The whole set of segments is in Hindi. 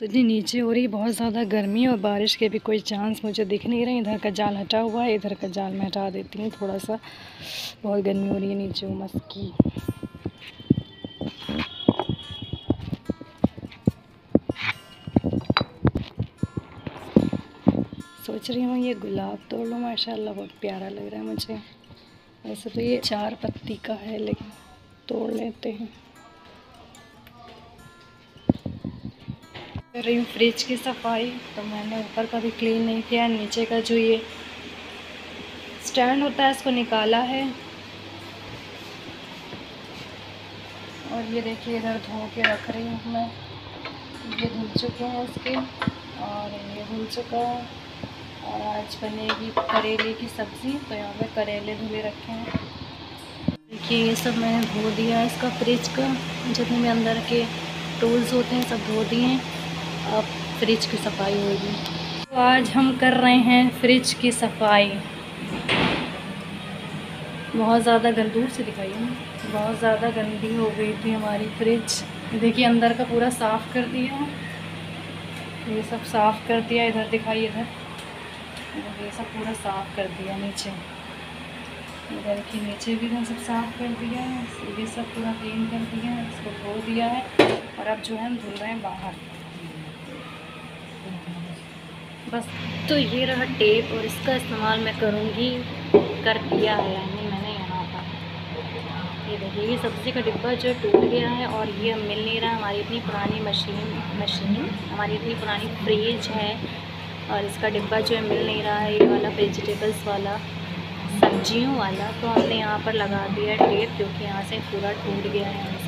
तो जी, नीचे हो रही बहुत ज़्यादा गर्मी और बारिश के भी कोई चांस मुझे दिख नहीं रहे। इधर का जाल हटा हुआ है, इधर का जाल मैं हटा देती हूँ थोड़ा सा बहुत गर्मी हो रही है नीचे उमस की। सोच रही हूँ ये गुलाब तोड़ लूँ, माशाल्लाह बहुत प्यारा लग रहा है मुझे। वैसे तो ये चार पत्ती का है, लेकिन तोड़ लेते हैं। कर रही हूँ फ्रिज की सफ़ाई तो मैंने ऊपर का भी क्लीन नहीं किया, नीचे का जो ये स्टैंड होता है, इसको निकाला है। और ये देखिए, इधर धो के रख रही हूँ मैं। ये धुल चुके हैं इसके, और ये धुल चुका है। और आज बनेगी करेले की सब्ज़ी तो यहाँ पे करेले धुले रखे हैं। देखिए, ये सब मैंने धो दिया इसका फ्रिज का। जितने भी अंदर के टूल्स होते हैं, सब धो दिए हैं। अब फ्रिज की सफ़ाई होगी तो आज हम कर रहे हैं फ्रिज की सफ़ाई। बहुत ज़्यादा गंदूर से दिखाई है बहुत ज़्यादा गंदी हो गई थी हमारी फ्रिज। देखिए, अंदर का पूरा साफ़ कर दिया ये सब साफ़ कर दिया, इधर दिखाई इधर। ये सब पूरा साफ़ कर दिया नीचे। इधर की नीचे भी हम सब साफ़ कर दिया है। ये सब पूरा क्लीन कर दिया है, इसको धो दिया है। और अब जो है हम धुल रहे हैं बाहर। बस तो ये रहा टेप और इसका इस्तेमाल मैं करूँगी, कर दिया है, यानी मैंने यहाँ पर। ये देखिए, ये सब्ज़ी का डिब्बा जो टूट गया है और ये मिल नहीं रहा, हमारी इतनी पुरानी मशीन मशीन, हमारी इतनी पुरानी फ्रिज है और इसका डिब्बा जो है मिल नहीं रहा है, ये वाला वेजिटेबल्स वाला, सब्जियों वाला तो हमने यहाँ पर लगा दिया टेप क्योंकि यहाँ से पूरा टूट गया है।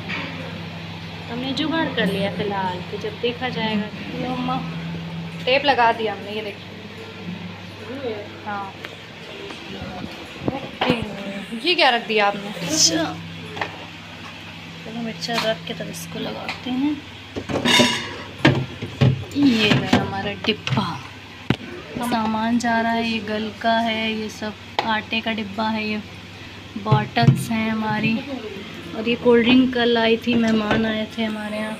हमने जुगाड़ कर लिया फ़िलहाल तो जब देखा जाएगा टेप लगा दिया हमने ये देखिए। हाँ। ओके ये क्या रख दिया आपने? अच्छा। चलो मिर्चा रख के तब इसको लगाते हैं। ये है हमारा डिब्बा। सामान जा रहा है ये गल का है ये सब आटे का डिब्बा है ये बॉटल्स हैं हमारी। और ये कोल्ड ड्रिंक कल आई थी मेहमान आए थे हमारे यहाँ।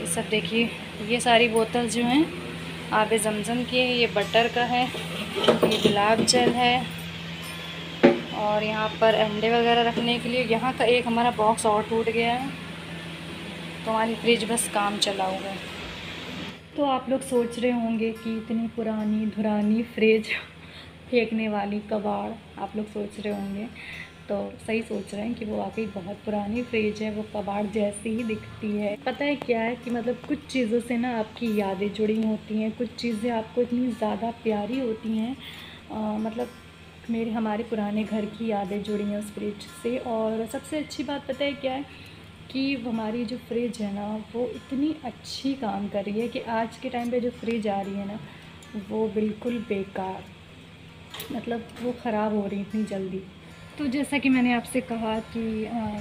ये सब देखिए ये सारी बोतल जो हैं आब जमज़म की है, ये बटर का है, ये गुलाब जल है, और यहाँ पर अंडे वगैरह रखने के लिए, यहाँ का एक हमारा बॉक्स और टूट गया है तो हमारी फ्रिज बस काम चला हुआ है। तो आप लोग सोच रहे होंगे कि इतनी पुरानी, धुरानी फ्रिज फेंकने वाली कबाड़, आप लोग सोच रहे होंगे। तो सही सोच रहे हैं कि वो वाकई बहुत पुरानी फ्रिज है, वो कबाड़ जैसी ही दिखती है। पता है क्या है कि मतलब कुछ चीज़ों से ना आपकी यादें जुड़ी होती हैं, कुछ चीज़ें आपको इतनी ज़्यादा प्यारी होती हैं मतलब मेरे, हमारे पुराने घर की यादें जुड़ी हैं उस फ्रिज से। और सबसे अच्छी बात पता है क्या है कि हमारी जो फ्रिज है ना, वो इतनी अच्छी काम कर रही है कि आज के टाइम पे जो फ्रिज आ रही है ना, वो बिल्कुल बेकार मतलब वो ख़राब हो रही इतनी जल्दी। तो जैसा कि मैंने आपसे कहा कि आ,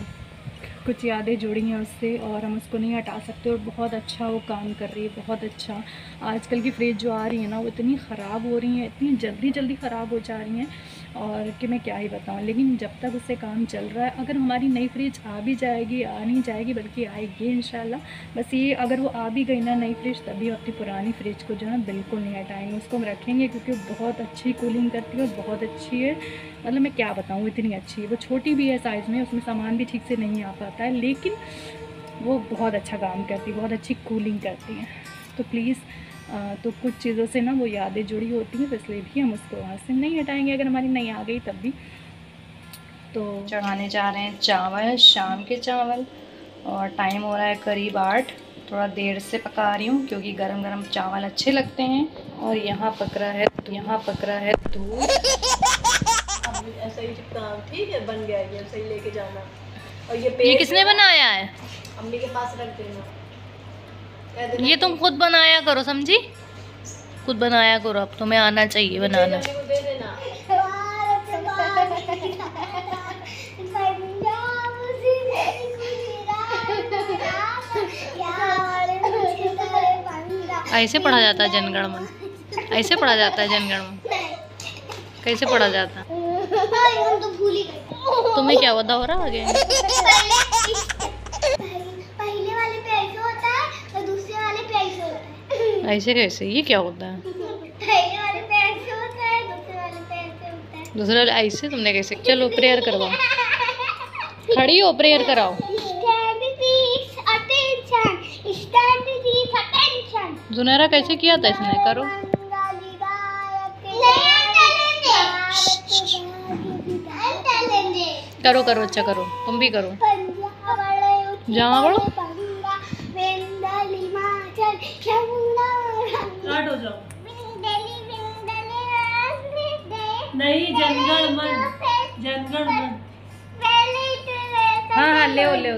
कुछ यादें जुड़ी हैं उससे और हम उसको नहीं हटा सकते और बहुत अच्छा वो काम कर रही है बहुत अच्छा। आजकल की फ्रिज जो आ रही है ना वो इतनी ख़राब हो रही हैं इतनी जल्दी जल्दी ख़राब हो जा रही हैं और कि मैं क्या ही बताऊँ। लेकिन जब तक उससे काम चल रहा है, अगर हमारी नई फ्रिज आ भी जाएगी, आ नहीं जाएगी, बल्कि आएगी इन बस ये अगर वो आ भी गई ना नई फ्रिज तभी अपनी पुरानी फ्रिज को जो है बिल्कुल नहीं हटाएँगे। उसको हम रखेंगे क्योंकि बहुत अच्छी कूलिंग करती है और बहुत अच्छी है। मतलब मैं क्या बताऊँ इतनी अच्छी है। वो छोटी भी है साइज़ में, उसमें सामान भी ठीक से नहीं आ पाता है, लेकिन वो बहुत अच्छा काम करती है, बहुत अच्छी कूलिंग करती है। तो प्लीज़ तो कुछ चीज़ों से ना वो यादें जुड़ी होती हैं तो इसलिए भी हम उसको वहाँ से नहीं हटाएँगे। अगर हमारी नहीं आ गई तब भी। तो चढ़ाने जा रहे हैं चावल शाम के चावल और टाइम हो रहा है करीब आठ। थोड़ा देर से पका रही हूँ क्योंकि गरम गरम चावल अच्छे लगते हैं। और यहाँ पक रहा है तो यहाँ पक रहा है दूध। ऐसा ही चिपका ठीक है बन गया ये सही लेके जाना। और ये ये किसने बनाया है? अम्मी के पास रख देना। ये तुम खुद बनाया करो समझी? खुद बनाया करो अब तुम्हें आना चाहिए बनाना। ऐसे पढ़ा जाता है जनगण मन। ऐसे पढ़ा जाता है जनगण मन। कैसे पढ़ा जाता? है तुम्हें क्या होता हो रहा आगे? ऐसे कैसे ये क्या होता है? है दूसरे वाले है ऐसे तुमने कैसे चलो प्रेयर करवाओ। खड़ी हो प्रेयर कराओ. जुनेरा कैसे किया था इसने? करो। करो करो अच्छा करो। तुम भी करो। जहाँ पढ़ो। नहीं जनगण मन जनगण मन हाँ हाँ ले ले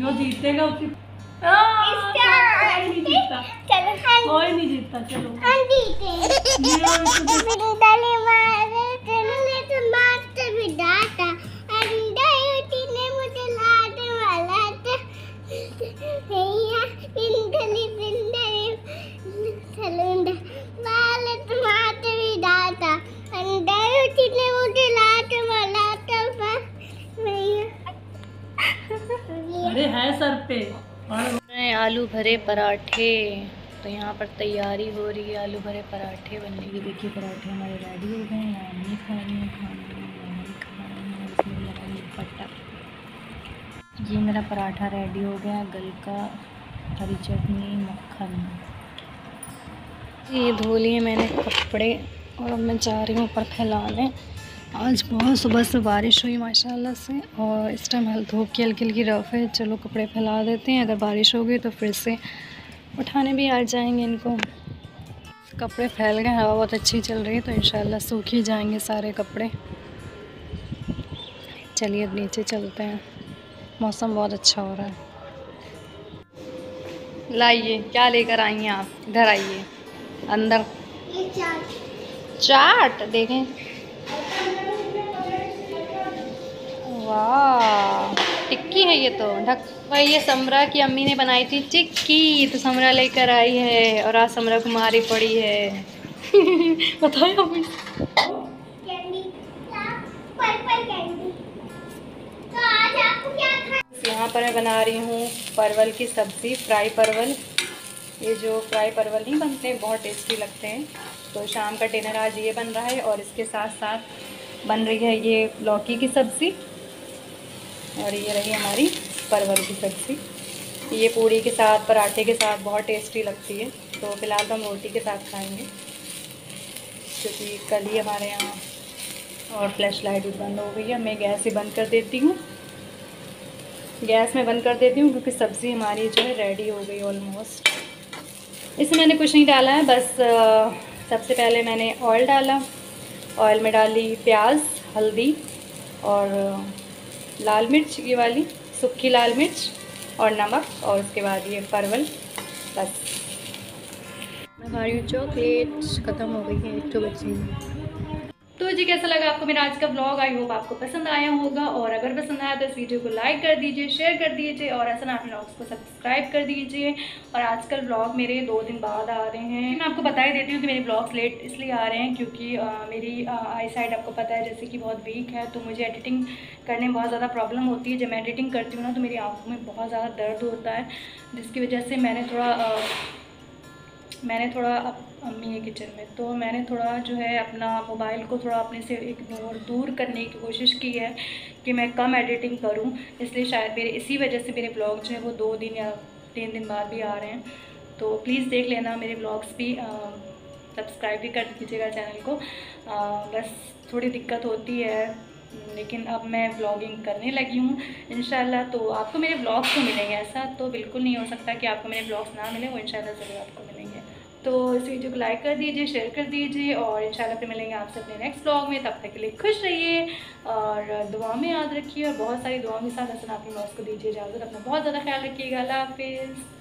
जो जीतेगा उसकी कोई नहीं जीतता। कोई नहीं जीतता चलो। आलू भरे पराठे तो यहाँ पर तैयारी हो रही है आलू भरे पराठे बनने की। देखिए पराठे हमारे रेडी हो गए हैं खा रही खा रही दुपट्टा ये मेरा पराठा रेडी हो गया, गल का हरी चटनी, मक्खन। ये धो लिए मैंने कपड़े, और अब मैं जा रही हूँ ऊपर फैलाने। आज बहुत सुबह से बारिश हुई माशाल्लाह से और इस टाइम हल धूप की हल्की हल्की रफ है। चलो कपड़े फैला देते हैं अगर बारिश हो गई तो फिर से उठाने भी आ जाएँगे इनको। कपड़े फैल गए हवा बहुत अच्छी चल रही है तो इंशाल्लाह सूख ही जाएँगे सारे कपड़े। चलिए अब नीचे चलते हैं। मौसम बहुत अच्छा हो रहा है। लाइए क्या लेकर आई हैं आप? इधर आइए। अंदर। चाट? देखें। टिक्की है ये तो। ढक। भाई ये समरा की अम्मी ने बनाई थी। चिक्की तो समरा लेकर आई है और आज समरा कुमारी पड़ी है। अम्मी कैंडी तो खाना? यहाँ पर मैं बना रही हूँ परवल की सब्ज़ी फ्राई परवल। ये जो फ्राई परवल नहीं बनते हैं बहुत टेस्टी लगते हैं। तो शाम का डिनर आज ये बन रहा है और इसके साथ साथ बन रही है ये लौकी की सब्ज़ी। और ये रही हमारी परवल की सब्ज़ी। ये पूड़ी के साथ, पराठे के साथ बहुत टेस्टी लगती है। तो फ़िलहाल तो हम रोटी के साथ खाएँगे, क्योंकि कल ही हमारे यहाँ और फ्लैश लाइट भी बंद हो गई है। मैं गैस ही बंद कर देती हूँ। गैस में बंद कर देती हूँ क्योंकि सब्ज़ी हमारी जो है रेडी हो गई ऑलमोस्ट इसमें मैंने कुछ नहीं डाला है, बस सबसे पहले मैंने ऑयल डाला। ऑयल में डाली प्याज, हल्दी और लाल मिर्च, ये वाली सूखी लाल मिर्च और नमक और उसके बाद ये परवल, बस मैं खा रही हूँ चॉकलेट ख़त्म हो गई है, एक तो बची। तो जी कैसा लगा आपको मेरा आज का ब्लॉग आई होप आपको पसंद आया होगा। और अगर पसंद आया तो इस वीडियो को लाइक कर दीजिए शेयर कर दीजिए और ऐसा आप ब्लॉग्स को सब्सक्राइब कर दीजिए। और आजकल ब्लॉग मेरे दो दिन बाद आ रहे हैं। मैं आपको बता ही देती हूँ कि मेरे ब्लॉग्स लेट इसलिए आ रहे हैं क्योंकि अ, मेरी आई साइड आपको पता है जैसे कि बहुत वीक है तो मुझे एडिटिंग करने में बहुत ज़्यादा प्रॉब्लम होती है। जब मैं एडिटिंग करती हूँ ना तो मेरी आँखों में बहुत ज़्यादा दर्द होता है जिसकी वजह से मैंने थोड़ा मैंने थोड़ा अम्मी है किचन में। तो मैंने थोड़ा जो है अपना मोबाइल को थोड़ा अपने से इग्नोर दूर करने की कोशिश की है कि मैं कम एडिटिंग करूँ। इसलिए शायद मेरे इसी वजह से मेरे ब्लॉग जो है वो दो दिन या तीन दिन बाद भी आ रहे हैं। तो प्लीज़ देख लेना मेरे ब्लॉग्स भी सब्सक्राइब भी कर दीजिएगा चैनल को। अ, बस थोड़ी दिक्कत होती है लेकिन अब मैं ब्लॉगिंग करने लगी हूँ। इंशाल्लाह तो आपको मेरे ब्लॉग्स तो मिलेंगे ऐसा तो बिल्कुल नहीं हो सकता कि आपको मेरे ब्लॉग्स ना मिले वो इंशाल्लाह ज़रूर आपको मिलेंगे। तो इस वीडियो को लाइक कर दीजिए शेयर कर दीजिए और इंशाल्लाह फिर मिलेंगे आपसे अपने नेक्स्ट ब्लॉग में। तब तक के लिए खुश रहिए और दुआ में याद रखिए और बहुत सारी दुआ के साथ हसन आपकी ब्लॉग्स को दीजिए इजाज़त। अपना बहुत ज़्यादा ख्याल रखिएगा। अल्लाह हाफिज़।